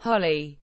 Holly.